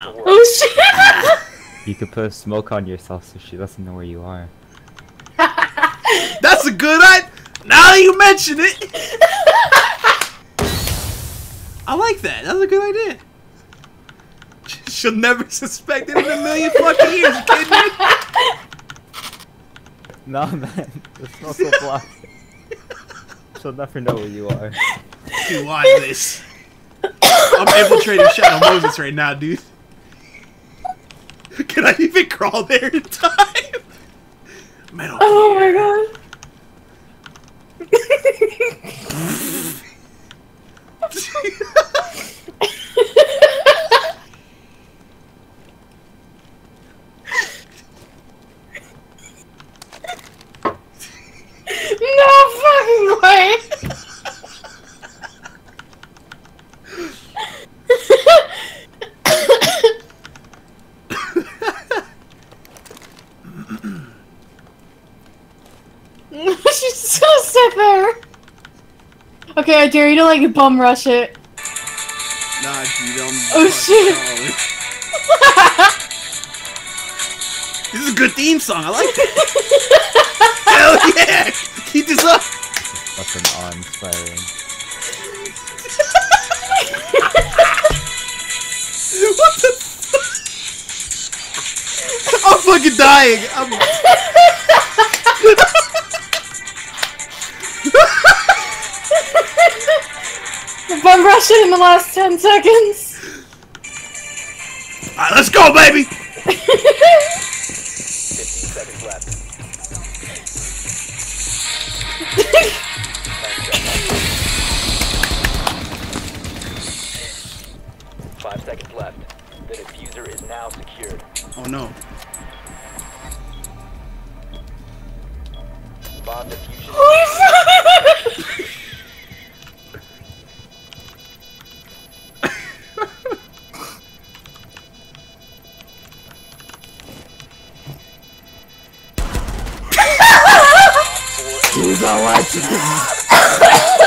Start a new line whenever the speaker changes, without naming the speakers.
Oh shit!
You could put smoke on yourself so she doesn't know where you are.
That's a good idea. Now you mention it. I like that. That's a good idea. She'll never suspect it in a million fucking years. You kidding me?
No man, the smoke will block. She'll never know where you are.
Dude, watch this. I'm infiltrating Shadow Moses right now, dude. Can I even crawl there in time? Metal
Oh my god. no fucking way. She's just gonna sit there. Okay, I dare you to like bum rush it.
Nah, dude, I'm
Oh, shit.
This is a good theme song. I like it. Hell yeah! Keep this up.
Fucking awe-inspiring.
What the? F- I'm fucking dying. I'm.
Bum rush it in the last 10 seconds.
Alright, let's go, baby.
15 seconds left. Five seconds left. The defuser is now secured.
Oh no.
Bomb diffusion.
Watching?